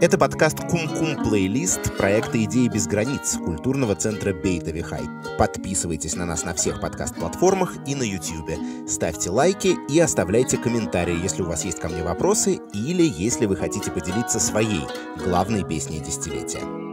Это подкаст «Кум-Кум Плейлист» проекта «Идеи без границ» культурного центра Бейта Вихай. Подписывайтесь на нас на всех подкаст-платформах и на YouTube. Ставьте лайки и оставляйте комментарии, если у вас есть ко мне вопросы или если вы хотите поделиться своей главной песней десятилетия.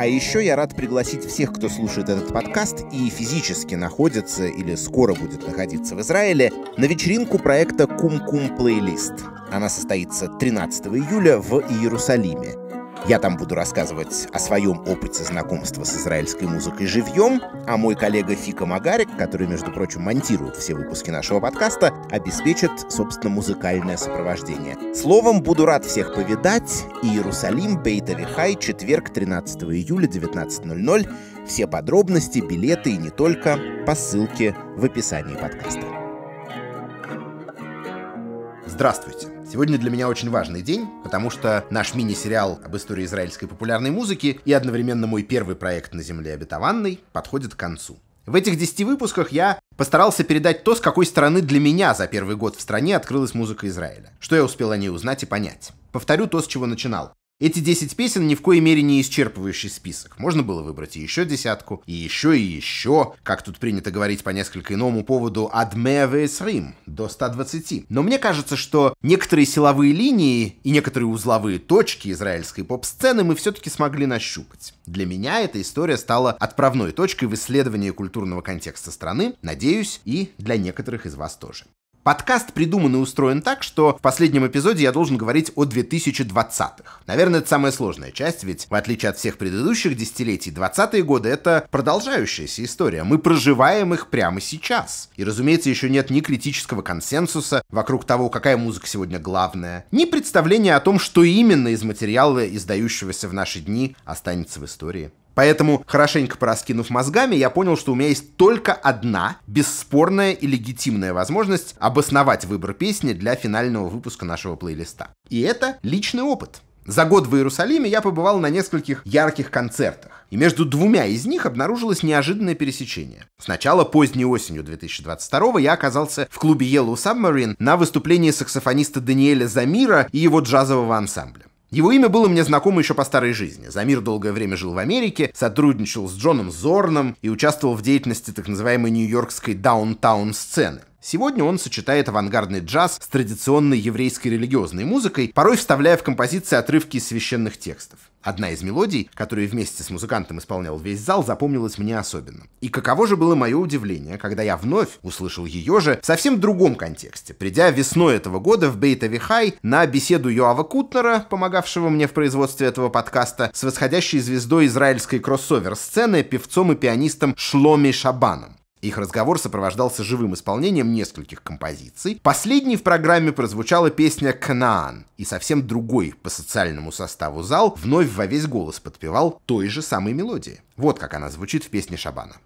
А еще я рад пригласить всех, кто слушает этот подкаст и физически находится или скоро будет находиться в Израиле, на вечеринку проекта «Кум-Кум Плейлист». Она состоится 13 июля в Иерусалиме. Я там буду рассказывать о своем опыте знакомства с израильской музыкой живьем, а мой коллега Фика Магарик, который, между прочим, монтирует все выпуски нашего подкаста, обеспечит, собственно, музыкальное сопровождение. Словом, буду рад всех повидать. Иерусалим, Вихай, четверг, 13 июля, 19.00. Все подробности, билеты и не только по ссылке в описании подкаста. Здравствуйте! Сегодня для меня очень важный день, потому что наш мини-сериал об истории израильской популярной музыки и одновременно мой первый проект на земле обетованной подходит к концу. В этих 10 выпусках я постарался передать то, с какой стороны для меня за первый год в стране открылась музыка Израиля. Что я успел о ней узнать и понять. Повторю то, с чего начинал. Эти 10 песен ни в коей мере не исчерпывающий список. Можно было выбрать и еще десятку, и еще, и еще, как тут принято говорить по несколько иному поводу, «адмевес рим» до 120. Но мне кажется, что некоторые силовые линии и некоторые узловые точки израильской поп-сцены мы все-таки смогли нащупать. Для меня эта история стала отправной точкой в исследовании культурного контекста страны, надеюсь, и для некоторых из вас тоже. Подкаст придуман и устроен так, что в последнем эпизоде я должен говорить о 2020-х. Наверное, это самая сложная часть, ведь в отличие от всех предыдущих десятилетий, 20-е годы — это продолжающаяся история. Мы проживаем их прямо сейчас. И, разумеется, еще нет ни критического консенсуса вокруг того, какая музыка сегодня главная, ни представления о том, что именно из материала, издающегося в наши дни, останется в истории. Поэтому, хорошенько пораскинув мозгами, я понял, что у меня есть только одна бесспорная и легитимная возможность обосновать выбор песни для финального выпуска нашего плейлиста. И это личный опыт. За год в Иерусалиме я побывал на нескольких ярких концертах. И между двумя из них обнаружилось неожиданное пересечение. Сначала поздней осенью 2022 я оказался в клубе Yellow Submarine на выступлении саксофониста Даниэля Замира и его джазового ансамбля. Его имя было мне знакомо еще по старой жизни. Замир долгое время жил в Америке, сотрудничал с Джоном Зорном и участвовал в деятельности так называемой нью-йоркской даунтаун-сцены. Сегодня он сочетает авангардный джаз с традиционной еврейской религиозной музыкой, порой вставляя в композиции отрывки из священных текстов. Одна из мелодий, которую вместе с музыкантом исполнял весь зал, запомнилась мне особенно. И каково же было мое удивление, когда я вновь услышал ее же в совсем другом контексте, придя весной этого года в Бейта-Вихай на беседу Йоава Кутнера, помогавшего мне в производстве этого подкаста, с восходящей звездой израильской кроссовер-сцены, певцом и пианистом Шломи Шабаном. Их разговор сопровождался живым исполнением нескольких композиций. Последней в программе прозвучала песня «Кнаан», и совсем другой по социальному составу зал вновь во весь голос подпевал той же самой мелодии. Вот как она звучит в песне Шабана.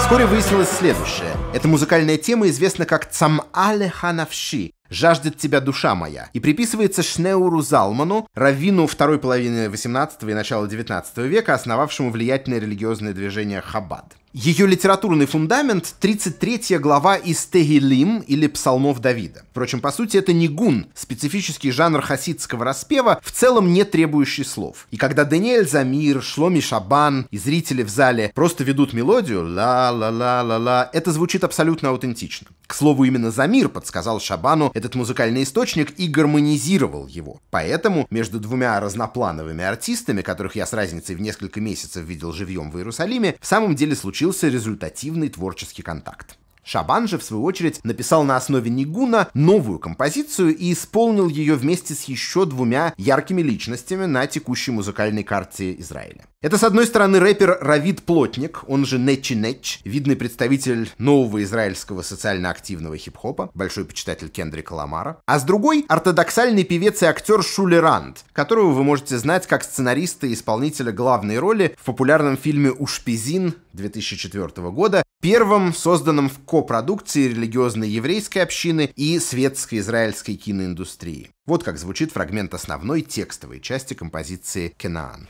Вскоре выяснилось следующее. Эта музыкальная тема известна как «Цам ханавши», «Жаждет тебя душа моя» и приписывается Шнеуру Залману, раввину второй половины 18 и начала 19 века, основавшему влиятельное религиозное движение Хабад. Ее литературный фундамент — 33 глава из Тегилим или Псалмов Давида. Впрочем, по сути, это не гун, специфический жанр хасидского распева, в целом не требующий слов. И когда Даниэль Замир, Шломи Шабан и зрители в зале просто ведут мелодию «ла-ла-ла-ла-ла», это звучит абсолютно аутентично. К слову, именно Замир подсказал Шабану этот музыкальный источник и гармонизировал его. Поэтому между двумя разноплановыми артистами, которых я с разницей в несколько месяцев видел живьем в Иерусалиме, в самом деле случился результативный творческий контакт. Шабан же, в свою очередь, написал на основе Нигуна новую композицию и исполнил ее вместе с еще двумя яркими личностями на текущей музыкальной карте Израиля. Это, с одной стороны, рэпер Равид Плотник, он же Нечи Неч, видный представитель нового израильского социально активного хип-хопа, большой почитатель Кендрика Ламара. А с другой — ортодоксальный певец и актер Шули Ранд, которого вы можете знать как сценариста и исполнителя главной роли в популярном фильме «Ушпизин» 2004 года, первом созданном в копродукции религиозной еврейской общины и светской израильской киноиндустрии. Вот как звучит фрагмент основной текстовой части композиции «Кенаан».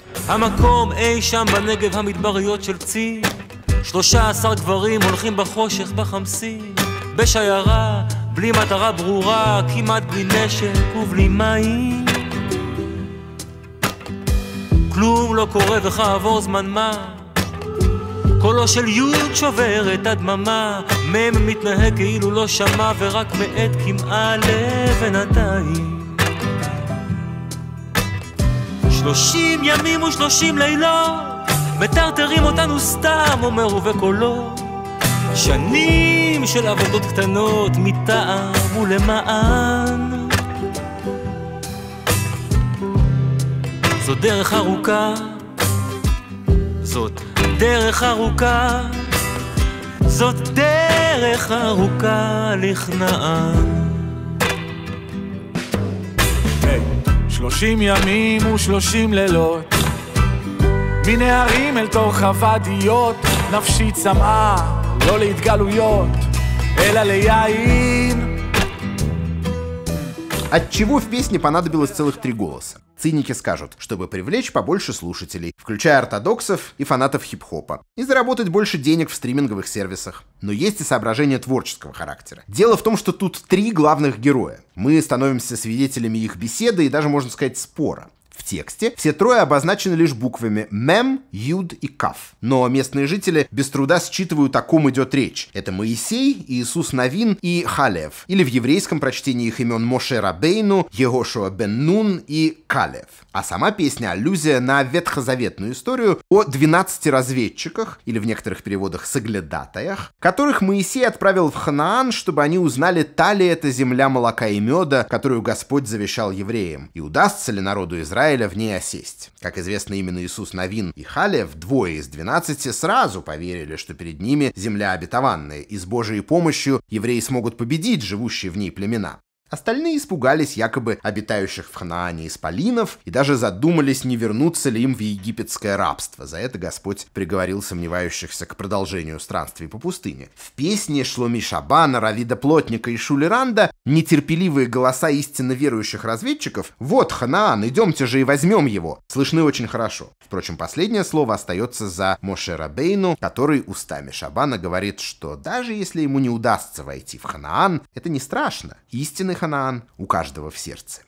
שלושה עשר גברים הולכים בחושך בחמסין, בשיירה, בלי מטרה ברורה, כמעט בלי נשק ובלי מים. כלום לא קורה וכעבור זמן מה קולו של יוד שובר את הדממה. מ' מתנהג כאילו לא שמע ורק מאט כמעה לבינתיים שלושים ימים ושלושים לילות מטרטרים אותנו סתם אומר ובקולו שנים של עבודות קטנות מטעם ולמען. זו דרך ארוכה זאת דרך ארוכה, זאת דרך ארוכה לכנען. שלושים ימים ושלושים לילות, מנהרים אל תוך הוואדיות, נפשי צמאה, לא להתגלויות, אלא ליין. От чего в песне понадобилось целых три голоса? Циники скажут, чтобы привлечь побольше слушателей, включая ортодоксов и фанатов хип-хопа, и заработать больше денег в стриминговых сервисах. Но есть и соображения творческого характера. Дело в том, что тут три главных героя. Мы становимся свидетелями их беседы и даже, можно сказать, спора. В тексте все трое обозначены лишь буквами «мем», «юд» и «каф». Но местные жители без труда считывают, о ком идет речь. Это Моисей, Иисус Навин и Халев. Или в еврейском прочтении их имен Моше Рабейну, Егошуа бен Нун и Калев. А сама песня — аллюзия на ветхозаветную историю о 12 разведчиках, или в некоторых переводах соглядатаях, которых Моисей отправил в Ханаан, чтобы они узнали, та ли это земля молока и меда, которую Господь завещал евреям, и удастся ли народу Израиля в ней осесть. Как известно, именно Иисус Навин и Халев, двое из 12, сразу поверили, что перед ними земля обетованная, и с Божьей помощью евреи смогут победить живущие в ней племена. Остальные испугались якобы обитающих в Ханаане исполинов и даже задумались, не вернуться ли им в египетское рабство. За это Господь приговорил сомневающихся к продолжению странствий по пустыне. В песне Шломи Шабана, Равида Плотника и Шулеранда нетерпеливые голоса истинно верующих разведчиков «Вот Ханаан, идемте же и возьмем его!» слышны очень хорошо. Впрочем, последнее слово остается за Моше Рабейну, который устами Шабана говорит, что даже если ему не удастся войти в Ханаан, это не страшно. Истинный Ханаан у каждого в сердце.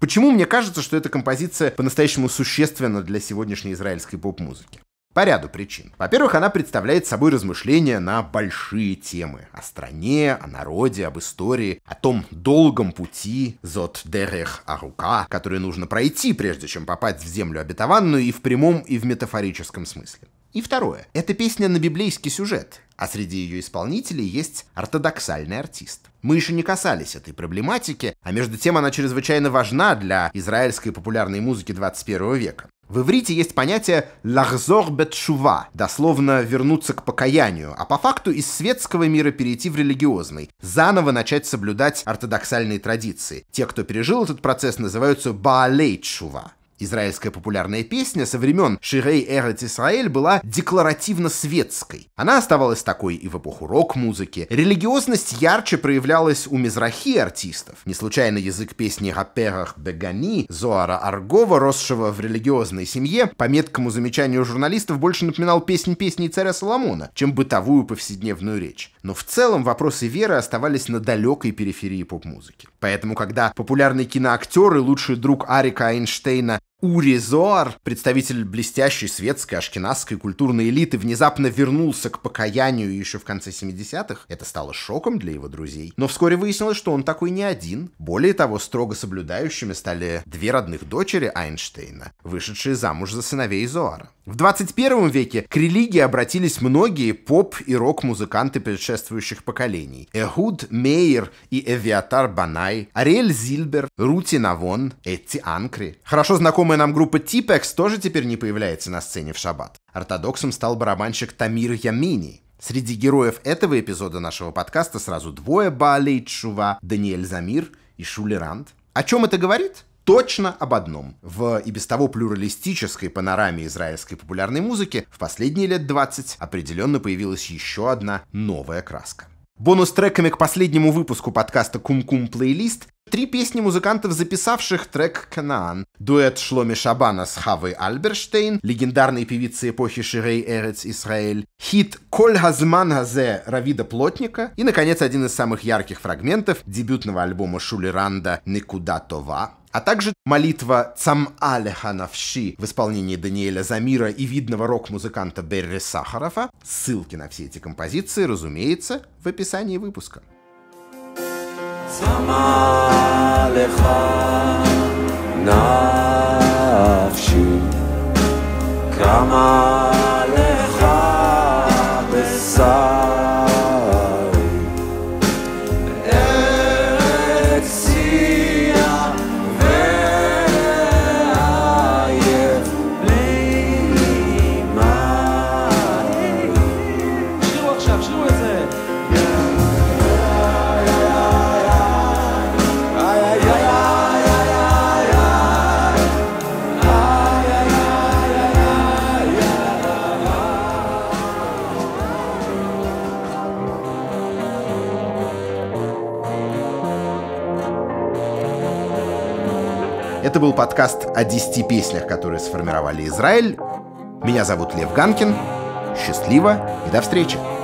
Почему мне кажется, что эта композиция по-настоящему существенна для сегодняшней израильской поп-музыки? По ряду причин. Во-первых, она представляет собой размышления на большие темы. О стране, о народе, об истории, о том долгом пути, зот дерех арука, который нужно пройти, прежде чем попасть в землю обетованную и в прямом, и в метафорическом смысле. И второе. Это песня на библейский сюжет, а среди ее исполнителей есть ортодоксальный артист. Мы еще не касались этой проблематики, а между тем она чрезвычайно важна для израильской популярной музыки 21 века. В иврите есть понятие «лахзор бетшува», дословно «вернуться к покаянию», а по факту из светского мира перейти в религиозный, заново начать соблюдать ортодоксальные традиции. Те, кто пережил этот процесс, называются «баалей чува». Израильская популярная песня со времен Ширей Эрет Исраэль была декларативно-светской. Она оставалась такой и в эпоху рок-музыки. Религиозность ярче проявлялась у мизрахи артистов. Не случайно язык песни «Хаперах Бегани» Зоара Аргова, росшего в религиозной семье, по меткому замечанию журналистов больше напоминал песнь песни царя Соломона, чем бытовую повседневную речь. Но в целом вопросы веры оставались на далекой периферии поп-музыки. Поэтому, когда популярный киноактер и лучший друг Арика Эйнштейна Ури Зоар, представитель блестящей светской ашкеназской культурной элиты, внезапно вернулся к покаянию еще в конце 70-х. Это стало шоком для его друзей. Но вскоре выяснилось, что он такой не один. Более того, строго соблюдающими стали две родных дочери Айнштейна, вышедшие замуж за сыновей Зоара. В 21 веке к религии обратились многие поп- и рок-музыканты предшествующих поколений. Эхуд Мейер и Эвиатар Банай, Ариэль Зильбер, Рути Навон, Этти Анкри. Хорошо знакомая нам группа Типекс тоже теперь не появляется на сцене в шаббат. Ортодоксом стал барабанщик Тамир Ямини. Среди героев этого эпизода нашего подкаста сразу двое Баалей Чува, Даниэль Замир и Шули Ранд. О чем это говорит? точно об одном. В и без того плюралистической панораме израильской популярной музыки в последние лет 20 определенно появилась еще одна новая краска. Бонус-треками к последнему выпуску подкаста «Кум-Кум Плейлист» Три песни музыкантов, записавших трек «Канаан». Дуэт Шломи Шабана с Хавой Альберштейн, легендарной певицы эпохи Ширей Эрец Исраэль, хит «Коль Газман Газе» Равида Плотника и, наконец, один из самых ярких фрагментов дебютного альбома Шули Ранда «Никуда Това», а также молитва «Цам Алеха Навши» в исполнении Даниэля Замира и видного рок-музыканта Берри Сахарова. Ссылки на все эти композиции, разумеется, в описании выпуска. שמה לך נפשי כמה Это был подкаст о 10 песнях, которые сформировали Израиль. Меня зовут Лев Ганкин. Счастливо и до встречи!